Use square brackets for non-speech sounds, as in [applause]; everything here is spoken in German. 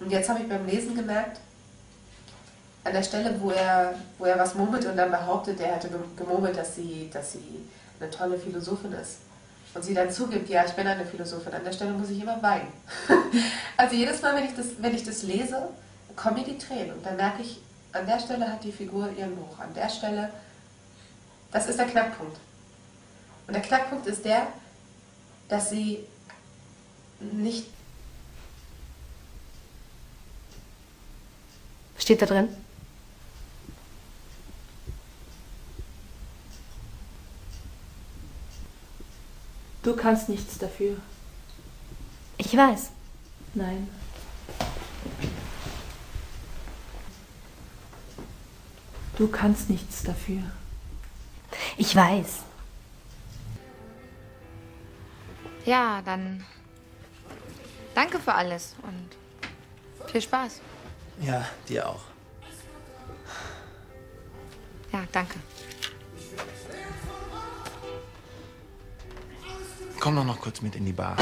Und jetzt habe ich beim Lesen gemerkt, an der Stelle, wo er, wo er was murmelt und dann behauptet, er hätte gemurmelt, dass sie, dass sie eine tolle Philosophin ist. Und sie dann zugibt, ja, ich bin eine Philosophin. An der Stelle muss ich immer weinen. [laughs] also jedes Mal, wenn ich das, wenn ich das lese, kommen mir die Tränen. Und dann merke ich, an der Stelle hat die Figur ihren Hoch. An der Stelle, das ist der Knackpunkt. Und der Knackpunkt ist der, dass sie nicht. Steht da drin? Du kannst nichts dafür. Ich weiß. Nein. Du kannst nichts dafür. Ich weiß. Ja, dann danke für alles und viel Spaß. Ja, dir auch. Ja, danke. Komm doch noch kurz mit in die Bar.